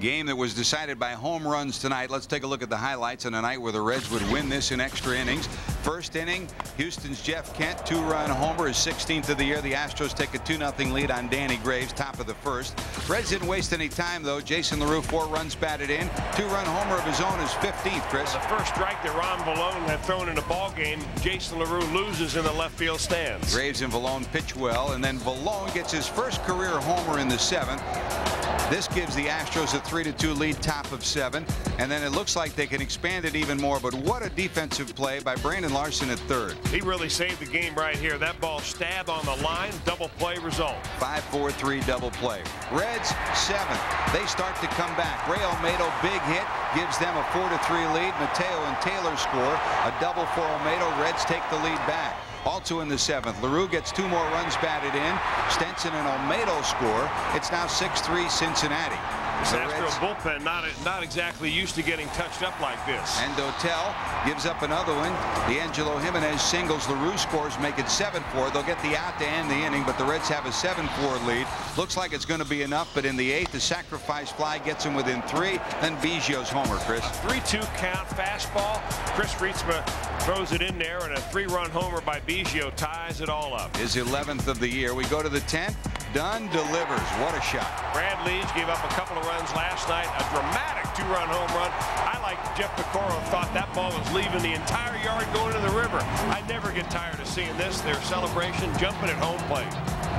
Game that was decided by home runs tonight. Let's take a look at the highlights on a night where the Reds would win this in extra innings. First inning, Houston's Jeff Kent, two-run homer, his 16th of the year. The Astros take a 2-0 lead on Danny Graves, top of the first. Reds didn't waste any time, though. Jason LaRue, four runs batted in. Two-run homer of his own, his 15th, Chris. The first strike that Ron Villone had thrown in a ball game, Jason LaRue loses in the left field stands. Graves and Villone pitch well, and then Villone gets his first career homer in the seventh. This gives the Astros a 3-2 lead, top of seven. And then it looks like they can expand it even more. But what a defensive play by Brandon Larson at third. He really saved the game right here. That ball stab on the line. Double play result. 5-4-3 double play. Reds, seven. They start to come back. Ray Olmedo, big hit, gives them a 4-3 lead. Mateo and Taylor score. A double for Olmedo. Reds take the lead back. Also in the seventh, LaRue gets two more runs batted in. Stenson and Olmedo score. It's now 6-3 Cincinnati. Astro bullpen not not exactly used to getting touched up like this. And Dotel gives up another one. D'Angelo Jimenez singles. LaRue scores, make it 7-4. They'll get the out to end the inning, but the Reds have a 7-4 lead. Looks like it's going to be enough, but in the eighth, the sacrifice fly gets him within three. Then Biggio's homer, Chris. 3-2 count, fastball. Chris Reitsma throws it in there, and a three-run homer by Biggio ties it all up. His 11th of the year. We go to the 10th. Dunn delivers. What a shot. Brad Lidge gave up a couple of runs last night. A dramatic two-run home run. I like Jeff Piecoro thought that ball was leaving the entire yard going to the river. I never get tired of seeing this. Their celebration jumping at home plate.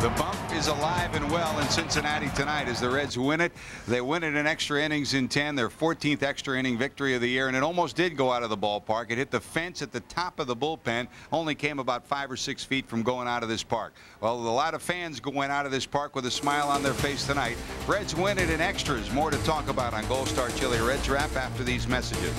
The bump is alive and well in Cincinnati tonight as the Reds win it. They win it in extra innings in 10, their 14th extra inning victory of the year, and it almost did go out of the ballpark. It hit the fence at the top of the bullpen, only came about five or six feet from going out of this park. Well, a lot of fans going out of this park with a smile on their face tonight. Reds win it in extras. More to talk about on Gold Star Chili Reds Wrap after these messages.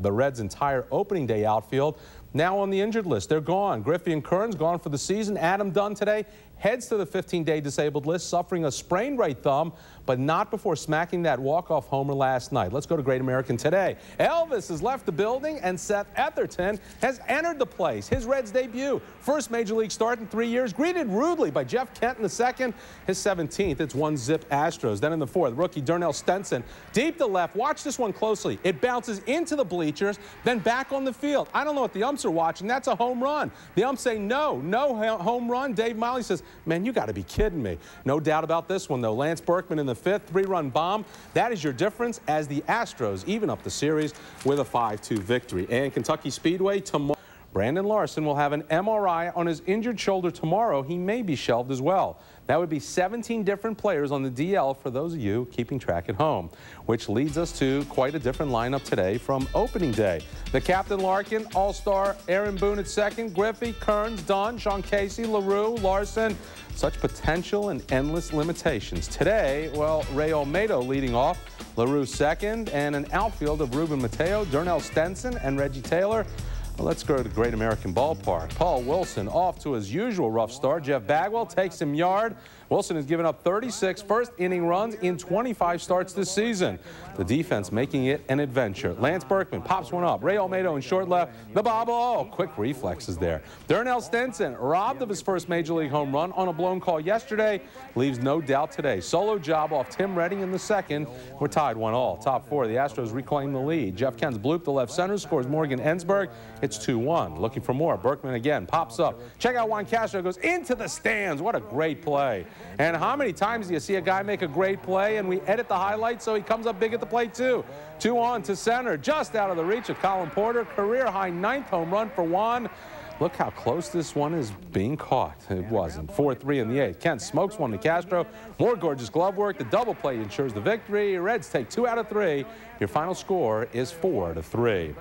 The Reds' entire opening day outfield now on the injured list. They're gone. Griffey and Kearns gone for the season. Adam Dunn today heads to the 15-day disabled list, suffering a sprained right thumb, but not before smacking that walk-off homer last night. Let's go to Great American today. Elvis has left the building, and Seth Etherton has entered the place. His Reds debut, first major league start in three years, greeted rudely by Jeff Kent in the second. His 17th, it's one-zip Astros. Then in the fourth, rookie Dernell Stenson, deep to left. Watch this one closely. It bounces into the bleachers, then back on the field. I don't know what the umps are watching. That's a home run. The umps say no, no home run. Dave Miley says, Man, you got to be kidding me. No doubt about this one, though. Lance Berkman in the fifth, three-run bomb. That is your difference as the Astros even up the series with a 5-2 victory. And Kentucky Speedway tomorrow. Brandon Larson will have an MRI on his injured shoulder tomorrow. He may be shelved as well. That would be 17 different players on the DL for those of you keeping track at home, which leads us to quite a different lineup today from opening day. The Captain Larkin, All-Star, Aaron Boone at second, Griffey, Kearns, Dunn, Sean Casey, LaRue, Larson. Such potential and endless limitations. Today, well, Ray Olmedo leading off, LaRue second, and an outfield of Ruben Mateo, Dernell Stenson, and Reggie Taylor. Well, let's go to the Great American Ballpark. Paul Wilson off to his usual rough start. Jeff Bagwell takes him yard. Wilson has given up 36 first inning runs in 25 starts this season. The defense making it an adventure. Lance Berkman pops one up. Ray Olmedo in short left. The bobble. Oh, quick reflexes there. Dernell Stenson robbed of his first major league home run on a blown call yesterday. Leaves no doubt today. Solo job off Tim Redding in the second. We're tied one all. Top four. The Astros reclaim the lead. Jeff Kent's bloop the left center scores Morgan Ensberg. It's 2-1. Looking for more. Berkman again pops up. Check out Juan Castro goes into the stands. What a great play. And how many times do you see a guy make a great play and we edit the highlights so he comes up big at the plate too? Two on to center, just out of the reach of Colin Porter. Career high ninth home run for Juan. Look how close this one is being caught. It wasn't. 4-3 in the eighth. Kent smokes one to Castro. More gorgeous glove work. The double play ensures the victory. Reds take two out of three. Your final score is 4 to three.